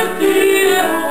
everything